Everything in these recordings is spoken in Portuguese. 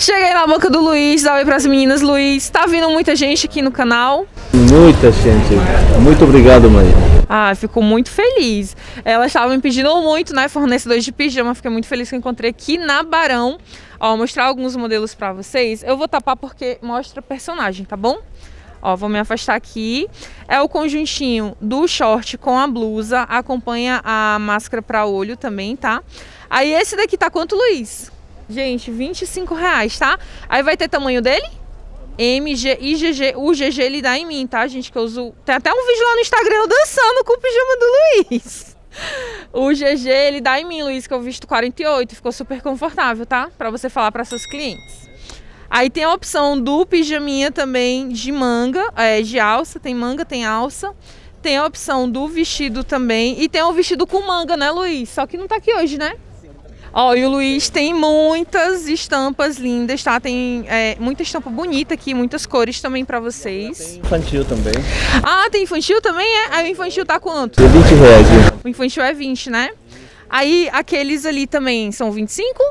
Cheguei na boca do Luiz, dá oi pras meninas. Luiz, tá vindo muita gente aqui no canal. Muita gente. Muito obrigado, mãe. Ah, fico muito feliz. Elas estavam me pedindo muito, né? Fornecedores de pijama. Fiquei muito feliz que eu encontrei aqui na Barão. Ó, mostrar alguns modelos pra vocês. Eu vou tapar porque mostra personagem, tá bom? Ó, vou me afastar aqui. É o conjuntinho do short com a blusa. Acompanha a máscara pra olho também, tá? Aí esse daqui tá quanto, Luiz? Gente, 25 reais, tá? Aí vai ter tamanho dele? MG e GG. O GG ele dá em mim, tá, gente? Que eu uso. Tem até um vídeo lá no Instagram eu dançando com o pijama do Luiz. O GG ele dá em mim, Luiz, que eu visto 48. Ficou super confortável, tá? Pra você falar para seus clientes. Aí tem a opção do pijaminha também de manga, é, de alça. Tem manga, tem alça. Tem a opção do vestido também. E tem o vestido com manga, né, Luiz? Só que não tá aqui hoje, né? Ó, e o Luiz tem muitas estampas lindas, tá? Tem é, muita estampa bonita aqui, muitas cores também pra vocês. Tem infantil também. Ah, tem infantil também, é? Aí o infantil tá quanto? É 20 reais. O infantil é 20, né? Aí aqueles ali também são 25?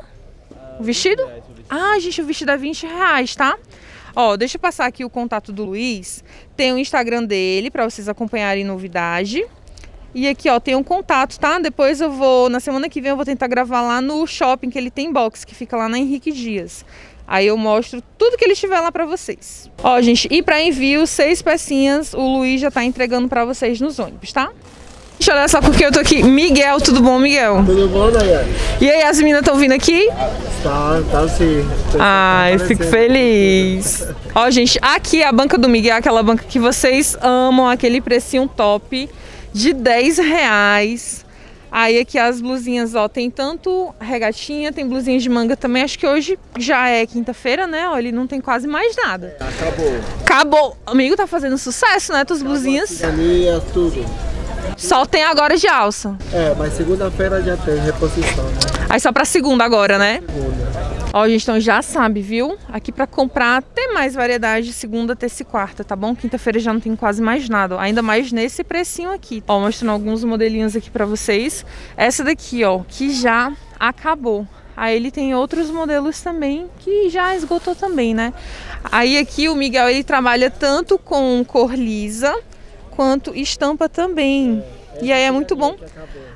O vestido? Ah, gente, o vestido é 20 reais, tá? Ó, deixa eu passar aqui o contato do Luiz. Tem o Instagram dele pra vocês acompanharem novidade. E aqui, ó, tem um contato, tá? Depois eu vou, na semana que vem, eu vou tentar gravar lá no shopping que ele tem box, que fica lá na Henrique Dias. Aí eu mostro tudo que ele tiver lá pra vocês. Ó, gente, e pra envio, seis pecinhas, o Luiz já tá entregando pra vocês nos ônibus, tá? Deixa eu olhar só porque eu tô aqui. Miguel, tudo bom, Miguel? Tudo bom, Daiane? E aí, as meninas estão vindo aqui? Tá, tá sim. Ai, Tá fico feliz. Ó, gente, aqui a banca do Miguel, aquela banca que vocês amam, aquele precinho top de 10 reais. Aí aqui as blusinhas, ó, tem tanto regatinha, tem blusinha de manga também. Acho que hoje já é quinta-feira, né? Ó, ele não tem quase mais nada. Acabou. Acabou. Amigo, tá fazendo sucesso, né? Tuas blusinhas. Cidadania, tudo. Só tem agora de alça. É, mas segunda-feira já tem reposição, né? Aí só pra segunda agora, né? Segunda. Ó, gente, então já sabe, viu? Aqui pra comprar tem mais variedade segunda, terça e quarta, tá bom? Quinta-feira já não tem quase mais nada, ainda mais nesse precinho aqui. Ó, mostrando alguns modelinhos aqui pra vocês. Essa daqui, ó, que já acabou. Aí ele tem outros modelos também que já esgotou também, né? Aí aqui o Miguel ele trabalha tanto com cor lisa quanto estampa também. E aí é muito bom.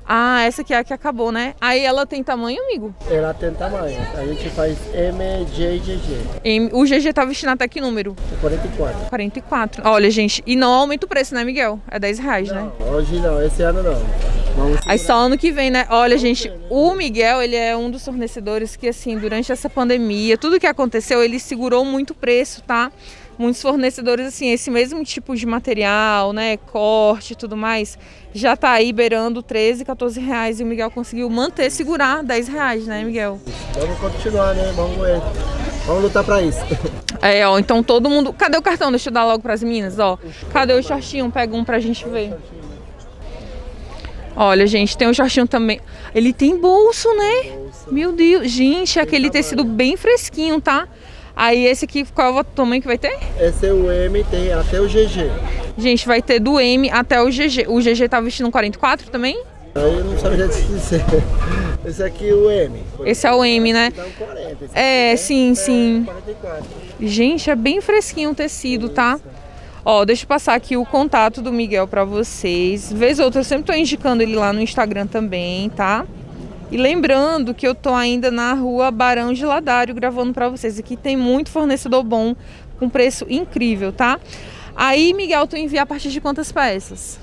Ah, essa aqui é a que acabou, né? Aí ela tem tamanho, amigo? Ela tem tamanho. A gente faz M, G e GG. O GG tá vestindo até que número? É 44. 44. Olha, gente, e não aumenta o preço, né, Miguel? É 10 reais, né? Hoje não, esse ano não. Vamos Aí só ano que vem, né? Olha, gente, o Miguel, ele é um dos fornecedores que, assim, durante essa pandemia, tudo que aconteceu, ele segurou muito o preço, tá? Muitos fornecedores, assim, esse mesmo tipo de material, né? Corte e tudo mais, já tá aí beirando 13, 14 reais. E o Miguel conseguiu manter, segurar 10 reais, né, Miguel? Vamos continuar, né? Vamos ver. Vamos lutar pra isso. É, ó, então todo mundo. Cadê o cartão? Deixa eu dar logo pras meninas, ó. Cadê o shortinho? Pega um pra gente ver. Olha, gente, tem o shortinho também. Ele tem bolso, né? Meu Deus, gente, aquele tecido bem fresquinho, tá? Aí esse aqui, qual é o tamanho que vai ter? Esse é o M, tem até o GG. Gente, vai ter do M até o GG. O GG tá vestindo um 44 também? Aí eu não sabia dizer. Esse aqui é o M. Esse é o M, né? Dá um 40. Esse É, aqui, sim, né? sim. 44. Gente, é bem fresquinho o tecido, tá? Ó, deixa eu passar aqui o contato do Miguel pra vocês. Vez ou outra, eu sempre tô indicando ele lá no Instagram também, tá? E lembrando que eu tô ainda na rua Barão de Ladário gravando pra vocês. Aqui tem muito fornecedor bom, com preço incrível, tá? Aí, Miguel, tu envia a partir de quantas peças?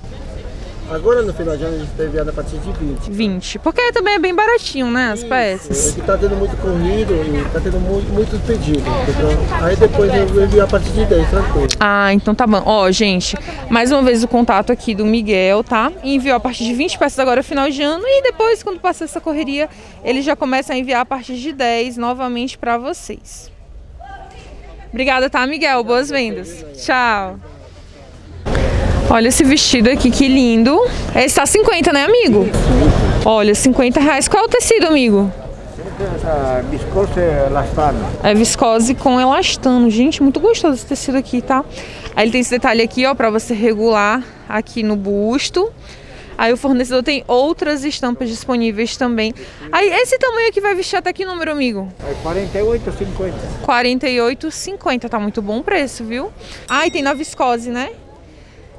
Agora no final de ano a gente enviado a partir de 20. 20. Porque também é bem baratinho, né? As peças. É que tá tendo muito corrido e tá tendo muito, muitos pedidos. entendeu? Aí depois eu envio a partir de 10, tranquilo. Ah, então tá bom. Ó, gente, mais uma vez o contato aqui do Miguel, tá? Enviou a partir de 20 peças agora final de ano e depois, quando passar essa correria, ele já começa a enviar a partir de 10 novamente pra vocês. Obrigada, tá, Miguel? Boas vendas. Tchau. Olha esse vestido aqui, que lindo. Esse tá 50, né, amigo? Olha, 50 reais. Qual é o tecido, amigo? Viscoso lastano. É viscose com elastano. Gente, muito gostoso esse tecido aqui, tá? Aí ele tem esse detalhe aqui, ó, pra você regular aqui no busto. Aí o fornecedor tem outras estampas disponíveis também. Aí esse tamanho aqui vai vestir até que número, amigo? É 48, 50. 48,50. Tá muito bom o preço, viu? Ah, e tem na viscose, né?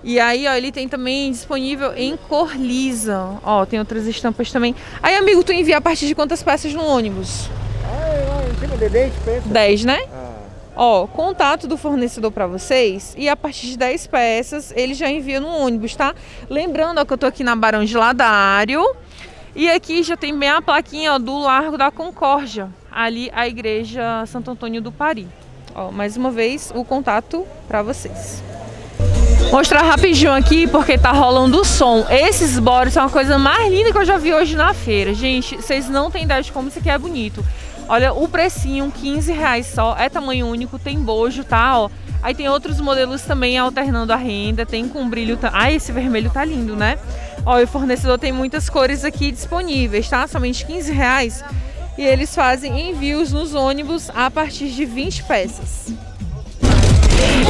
E aí, ó, ele tem também disponível em cor lisa. Ó, tem outras estampas também. Aí, amigo, tu envia a partir de quantas peças no ônibus? Ah, em cima de 10 peças. 10, né? Ah, Ó, contato do fornecedor pra vocês e a partir de 10 peças ele já envia no ônibus, tá? Lembrando ó, que eu tô aqui na Barão de Ladário e aqui já tem bem a plaquinha ó, do Largo da Concórdia, ali a Igreja Santo Antônio do Pari. Ó, mais uma vez o contato pra vocês. Mostrar rapidinho aqui porque tá rolando o som. Esses bores são a coisa mais linda que eu já vi hoje na feira. Gente, vocês não têm ideia de como isso aqui é bonito. Olha o precinho, 15 reais só. É tamanho único, tem bojo, tá? Ó. Aí tem outros modelos também alternando a renda. Tem com brilho... ta- Ah, esse vermelho tá lindo, né? Ó, o fornecedor tem muitas cores aqui disponíveis, tá? Somente 15 reais. E eles fazem envios nos ônibus a partir de 20 peças.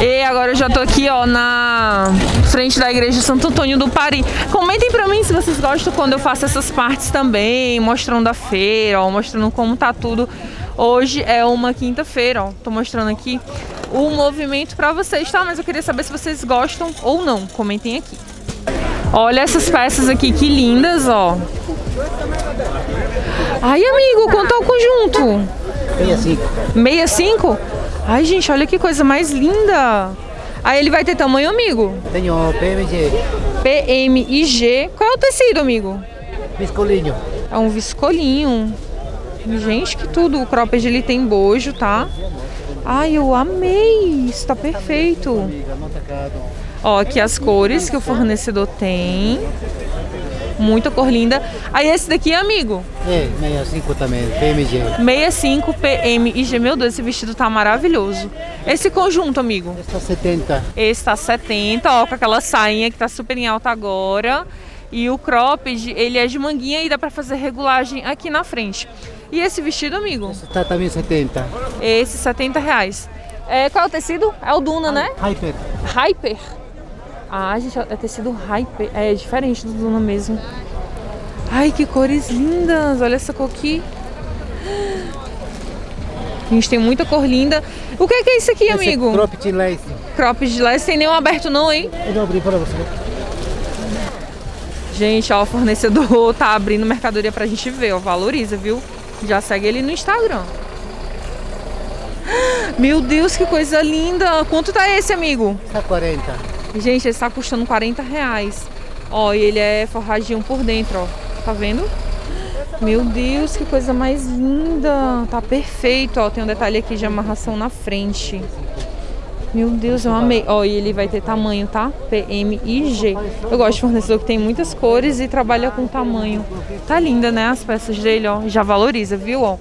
E agora eu já tô aqui, ó, na frente da igreja Santo Antônio do Pari. Comentem pra mim se vocês gostam quando eu faço essas partes também, mostrando a feira, ó, mostrando como tá tudo. Hoje é uma quinta-feira, ó. Tô mostrando aqui o movimento pra vocês, tá? Mas eu queria saber se vocês gostam ou não. Comentem aqui. Olha essas peças aqui, que lindas, ó. Ai, amigo, quanto é o conjunto? 65. 65? Ai, gente, olha que coisa mais linda. Aí ele vai ter tamanho, amigo? Tenho PMG, PM e G. Qual é o tecido, amigo? biscolinho. É um viscolinho. Gente, que tudo. O cropped ele tem bojo, tá? Ai, eu amei. Isso tá perfeito. Ó, aqui as cores que o fornecedor tem. Muita cor linda. Aí esse daqui, amigo? É, 65 também, PMG. 65 PM e G. Meu Deus, esse vestido tá maravilhoso. Esse conjunto, amigo? Esta 70. Esse tá 70, ó, com aquela sainha que tá super em alta agora. E o cropped, ele é de manguinha e dá pra fazer regulagem aqui na frente. E esse vestido, amigo? Está também 70. Esse, 70 reais. É, qual é o tecido? É o Duna, né? Hyper. Hyper. Ah, gente, é tecido Hyper. É diferente do Duna mesmo. Ai, que cores lindas. Olha essa cor aqui. A gente tem muita cor linda. O que é, que é isso aqui, amigo? Esse cropped lace. Cropped de leste. Tem nenhum aberto não, hein? Eu vou abrir para você. Gente, ó, o fornecedor tá abrindo mercadoria pra gente ver, ó. Valoriza, viu? Já segue ele no Instagram. Meu Deus, que coisa linda! Quanto tá esse, amigo? Está 40. Gente, esse tá custando 40 reais. Ó, e ele é forradinho por dentro, ó. Tá vendo? Meu Deus, que coisa mais linda! Tá perfeito, ó. Tem um detalhe aqui de amarração na frente. Meu Deus, eu amei. Ó, e ele vai ter tamanho, tá? PM e G. Eu gosto de fornecedor que tem muitas cores e trabalha com tamanho. Tá linda, né? As peças dele, ó. Já valoriza, viu, ó?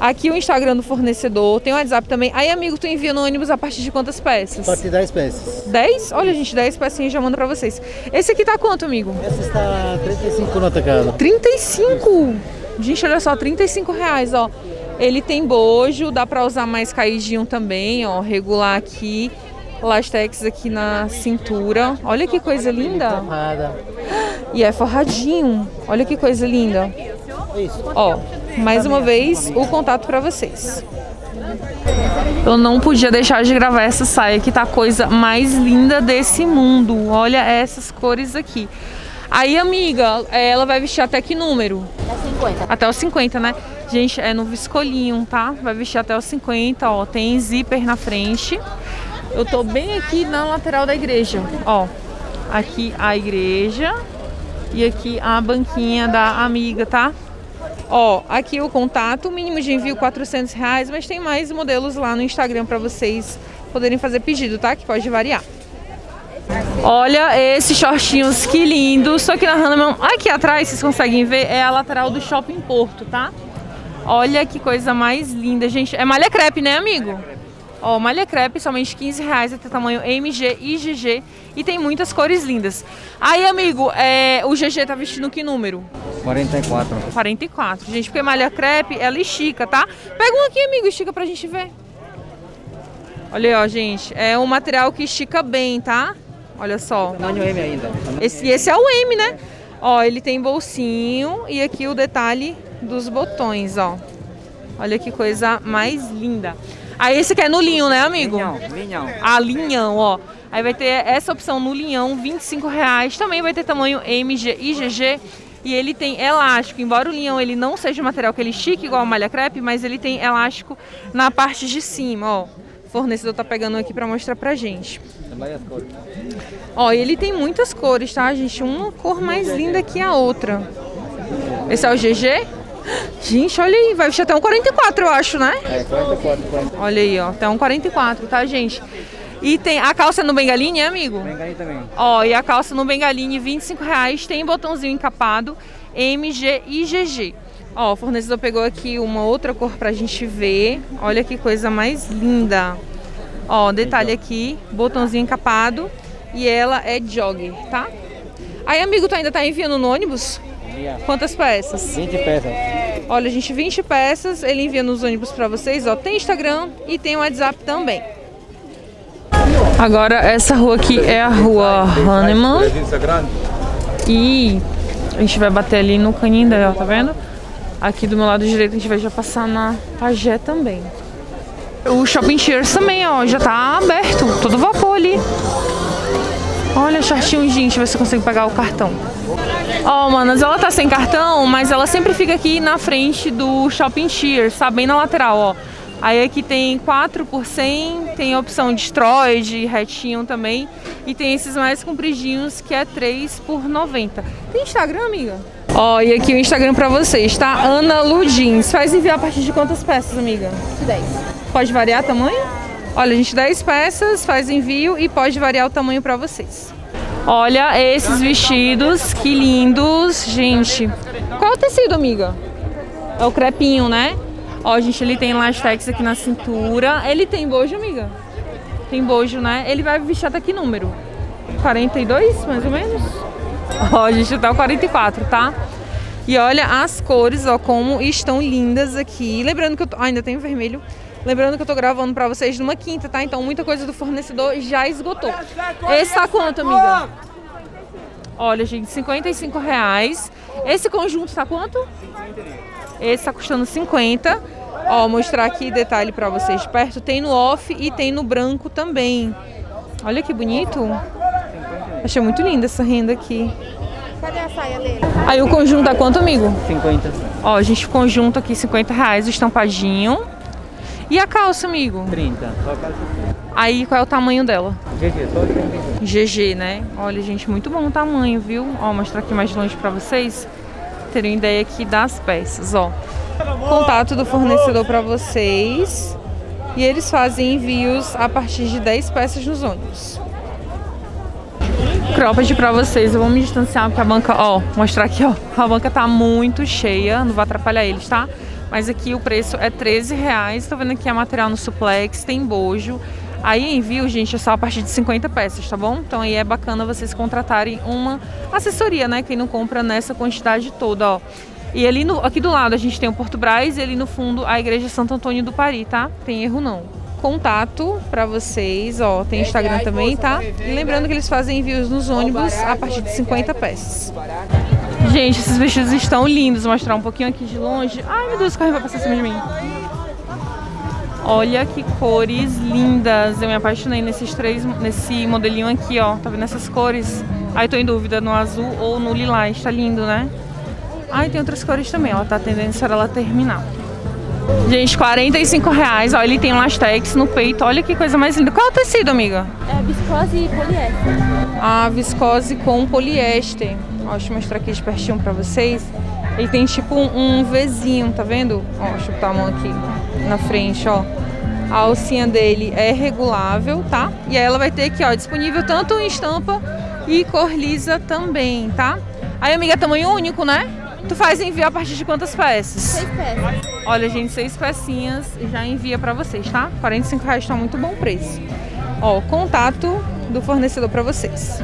Aqui o Instagram do fornecedor, tem o WhatsApp também. Aí, amigo, tu envia no ônibus a partir de quantas peças? Parte 10 peças. 10? Olha, gente, 10 pecinhas já mando pra vocês. Esse aqui tá quanto, amigo? Essa está 35 no atacado. 35! Gente, olha só, 35 reais, ó. Ele tem bojo, dá pra usar mais caidinho também, ó. Regular aqui, lastex aqui na cintura. Olha que coisa linda. E é forradinho. Olha que coisa linda. Isso. Ó, mais uma vez, o contato pra vocês. Eu não podia deixar de gravar essa saia que tá a coisa mais linda desse mundo. Olha essas cores aqui. Aí, amiga, é, ela vai vestir até que número? Até 50. Até os 50, né? Gente, é no viscolinho, tá? Vai vestir até os 50, ó. Tem zíper na frente. Eu tô bem aqui na lateral da igreja, ó. Aqui a igreja e aqui a banquinha da amiga, tá? Ó, aqui o contato, mínimo de envio 400 reais, mas tem mais modelos lá no Instagram pra vocês poderem fazer pedido, tá? Que pode variar. Olha esses shortinhos, que lindos. Só que na Hannah, aqui atrás, vocês conseguem ver, é a lateral do Shopping Porto, tá? Olha que coisa mais linda, gente. É malha crepe, né, amigo? Ó, malha crepe, somente 15 reais, até tamanho MG e GG. E tem muitas cores lindas. Aí, amigo, é, o GG tá vestindo que número? 44. 44. Gente, porque malha crepe, ela estica, tá? Pega um aqui, amigo, estica pra gente ver. Olha ó, gente. É um material que estica bem, tá? Olha só. Tamanho M ainda. Esse, esse é o M, né? Ó, ele tem bolsinho e aqui o detalhe dos botões, ó. Olha que coisa mais linda. Aí esse aqui é no linho, né, amigo? Linhão, linhão. Ah, linhão, ó. Aí vai ter essa opção no linhão, 25 reais. Também vai ter tamanho MG e GG. E ele tem elástico, embora o linhão ele não seja um material que ele estique igual a malha crepe, mas ele tem elástico na parte de cima, ó. O fornecedor tá pegando aqui pra mostrar pra gente. Ó, e ele tem muitas cores, tá, gente? Uma cor mais linda que a outra. Esse é o GG? Gente, olha aí, vai vestir até um 44, eu acho, né? É, 44, 40. Olha aí, ó, até um 44, tá, gente? E tem a calça no bengaline, é, amigo? Aí também. Ó, e a calça no bengaline, 25 reais, tem botãozinho encapado, MG e GG. Ó, o fornecedor pegou aqui uma outra cor pra gente ver. Olha que coisa mais linda. Ó, detalhe aqui, botãozinho encapado e ela é jogger, tá? Aí, amigo, tu ainda tá enviando no ônibus? Quantas peças? 20 peças. Olha, gente, 20 peças, ele envia nos ônibus pra vocês, ó. Tem Instagram e tem WhatsApp também. Agora, essa rua aqui é a rua Hahnemann. E a gente vai bater ali no Canindé, ó, tá vendo? Aqui do meu lado direito a gente vai já passar na Pagé também. O Shopping Cheers também, ó, já tá aberto, todo vapor ali. Olha, shortinho, gente, ver se eu consigo pegar o cartão. Ó, manas, ela tá sem cartão, mas ela sempre fica aqui na frente do Shopping Cheers, tá? Bem na lateral, ó. Aí aqui tem 4 por 100, tem a opção de stroid, retinho também. E tem esses mais compridinhos que é 3 por 90. Tem Instagram, amiga? Ó, e aqui o Instagram pra vocês, tá? Ana Ludins. Faz enviar a partir de quantas peças, amiga? 10. Pode variar tamanho? Olha, gente, 10 peças, faz envio e pode variar o tamanho pra vocês. Olha esses vestidos, que lindos, gente. Qual o tecido, amiga? É o crepinho, né? Ó, gente, ele tem lastex aqui na cintura. Ele tem bojo, amiga? Tem bojo, né? Ele vai vestir até que número? 42, mais ou menos? Ó, gente, até o 44, tá? E olha as cores, ó, como estão lindas aqui. Lembrando que eu tô... ah, ainda tem vermelho. Lembrando que eu tô gravando pra vocês numa quinta, tá? Então muita coisa do fornecedor já esgotou. Esse tá quanto, amiga? Olha, gente, 55 reais. Esse conjunto tá quanto? Esse tá custando 50. Ó, mostrar aqui detalhe pra vocês de perto. Tem no off e tem no branco também. Olha que bonito. Achei muito linda essa renda aqui. Cadê a saia dele? Aí o conjunto tá quanto, amigo? 50. Ó, gente, conjunto aqui 50 reais, o estampadinho. E a calça, amigo? 30. Só calça. Aí qual é o tamanho dela? GG, só 35. GG, né? Olha, gente, muito bom o tamanho, viu? Ó, mostrar aqui mais de longe pra vocês terem ideia aqui das peças, ó. Contato do fornecedor pra vocês. E eles fazem envios a partir de 10 peças nos ônibus. Cropped pra vocês, eu vou me distanciar porque a banca, ó, mostrar aqui, ó. A banca tá muito cheia, não vai atrapalhar eles, tá? Mas aqui o preço é 13 reais. Tô vendo aqui a material no suplex, tem bojo. Aí envio, gente, é só a partir de 50 peças, tá bom? Então aí é bacana vocês contratarem uma assessoria, né? Quem não compra nessa quantidade toda, ó. E ali no, aqui do lado a gente tem o Porto Braz e ali no fundo a Igreja Santo Antônio do Pari, tá? Tem erro não. Contato pra vocês, ó, tem Instagram também, tá? E lembrando que eles fazem envios nos ônibus a partir de 50 peças. Gente, esses vestidos estão lindos. Vou mostrar um pouquinho aqui de longe. Ai, meu Deus, o carro vai passar em cima de mim. Olha que cores lindas. Eu me apaixonei nesses três, nesse modelinho aqui, ó. Tá vendo essas cores? Ai, tô em dúvida no azul ou no lilás. Tá lindo, né? Ai, tem outras cores também. Ela tá a tendência ela terminar. Gente, 45 reais. Ó, ele tem lastex no peito. Olha que coisa mais linda. Qual é o tecido, amiga? É viscose e poliéster. A viscose com poliéster. Ó, deixa eu mostrar aqui de pertinho pra vocês. Ele tem tipo um, um Vzinho, tá vendo? Ó, deixa eu botar a mão aqui na frente, ó. A alcinha dele é regulável, tá? E aí ela vai ter aqui, ó, disponível tanto em estampa e cor lisa também, tá? Aí, amiga, tamanho único, né? Tu faz envio a partir de quantas peças? Seis peças. Olha, gente, seis pecinhas e já envia pra vocês, tá? 45 reais tá muito bom preço. Ó, contato do fornecedor pra vocês.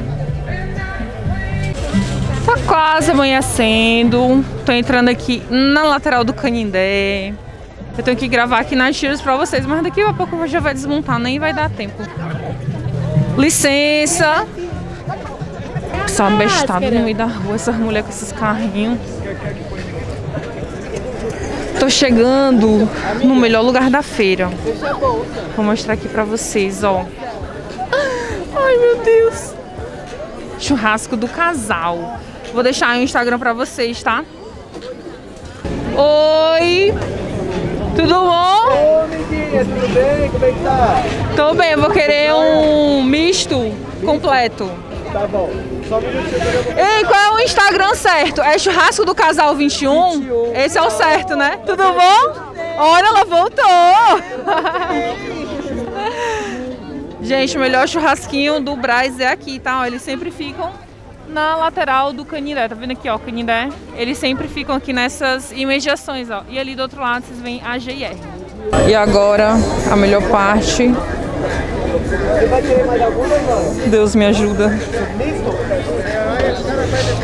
Tá quase amanhecendo. Tô entrando aqui na lateral do Canindé. Eu tenho que gravar aqui nas tiras pra vocês, mas daqui a pouco já vai desmontar, nem vai dar tempo. Licença. que são abestadas no meio da rua, essas mulheres com esses carrinhos. Tô chegando no melhor lugar da feira. Vou mostrar aqui pra vocês, ó. Ai, meu Deus. Churrasco do casal. Vou deixar aí o Instagram pra vocês, tá? Oi! Tudo bom? Ô, amiguinha, tudo bem? Como é que tá? Tô bem, eu vou querer um misto completo. Tá bom. Só um minutinho. Ei, qual é o Instagram certo? É churrasco do casal 21? 21. Esse é o certo, né? Tudo bom? Olha, ela voltou! Gente, o melhor churrasquinho do Braz é aqui, tá? Eles sempre ficam na lateral do Canindé. Tá vendo aqui, ó, o Canindé? Eles sempre ficam aqui nessas imediações, ó. E ali do outro lado vocês veem a GR. E agora, a melhor parte. Deus me ajuda.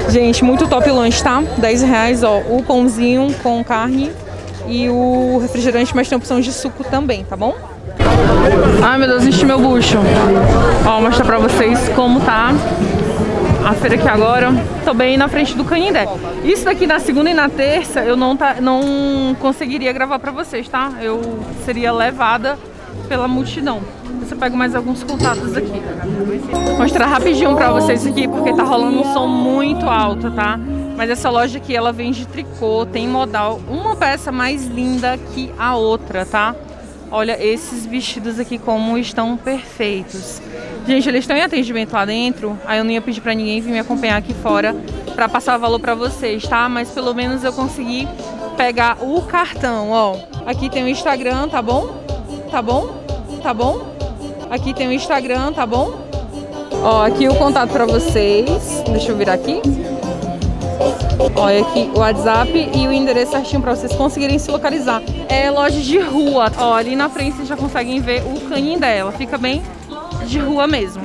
Gente, muito top lanche, tá? 10 reais, ó. O pãozinho com carne e o refrigerante, mas tem opção de suco também, tá bom? Ai, meu Deus, enchi meu bucho. Ó, vou mostrar pra vocês como tá a feira aqui agora. Tô bem na frente do Canindé. Isso daqui na segunda e na terça eu não, tá, não conseguiria gravar pra vocês, tá? Eu seria levada pela multidão. Você pega mais alguns contatos aqui. Vou mostrar rapidinho pra vocês aqui, porque tá rolando um som muito alto, tá? Mas essa loja aqui, ela vende tricô, tem modal, uma peça mais linda que a outra, tá? Olha esses vestidos aqui como estão perfeitos. Gente, eles estão em atendimento lá dentro, aí eu não ia pedir pra ninguém vir me acompanhar aqui fora pra passar valor pra vocês, tá? Mas pelo menos eu consegui pegar o cartão, ó. Aqui tem o Instagram, tá bom? Tá bom? Tá bom? Aqui tem o Instagram, tá bom? Ó, aqui o contato pra vocês. Deixa eu virar aqui. Olha aqui o WhatsApp e o endereço certinho pra vocês conseguirem se localizar. É loja de rua. Ó, ali na frente vocês já conseguem ver o caninho dela. Fica bem de rua mesmo.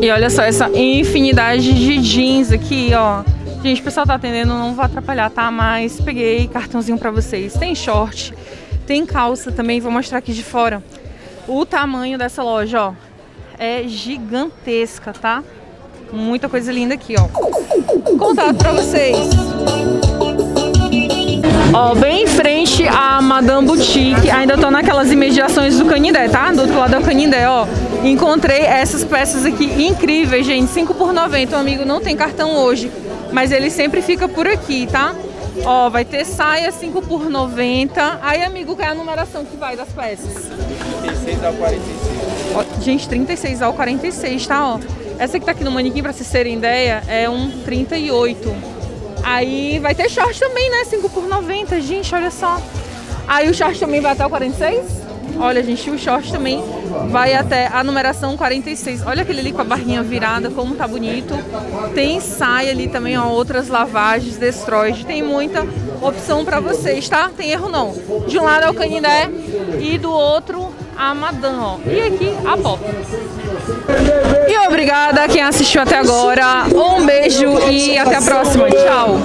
E olha só essa infinidade de jeans aqui, ó. Gente, o pessoal tá atendendo, não vou atrapalhar, tá? Mas peguei cartãozinho pra vocês. Tem short, tem calça também, vou mostrar aqui de fora. O tamanho dessa loja, ó, é gigantesca, tá? Muita coisa linda aqui, ó. Contato pra vocês. Ó, bem em frente a Madame Boutique, ainda tô naquelas imediações do Canindé, tá? Do outro lado é o Canindé, ó. Encontrei essas peças aqui incríveis, gente. 5 por 90. O amigo não tem cartão hoje, mas ele sempre fica por aqui, tá? Ó, vai ter saia 5 por 90. Aí, amigo, qual é a numeração que vai das peças? 36 a 46. Ó, gente, 36 ao 46, tá? Ó. Essa que tá aqui no manequim, pra vocês terem ideia, é um 38. Aí vai ter short também, né? 5 por 90, gente, olha só. Aí o short também vai até o 46? Olha, gente, o short também vai até a numeração 46. Olha aquele ali com a barrinha virada, como tá bonito. Tem saia ali também, ó, outras lavagens, destroyed. Tem muita opção pra vocês, tá? Tem erro não. De um lado é o Canindé e do outro a Madame, ó. E aqui a Pop. E obrigada a quem assistiu até agora. Um beijo e até a próxima. Tchau.